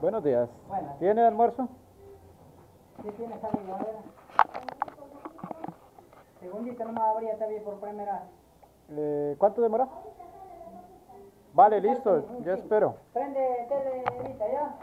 Buenos días. ¿Tiene almuerzo? Sí tiene salido, a ver. Segundito nomás abría también por primera. Eh, ¿Cuánto demora? Vale, listo, ya espero. Prende tele ahorita ya.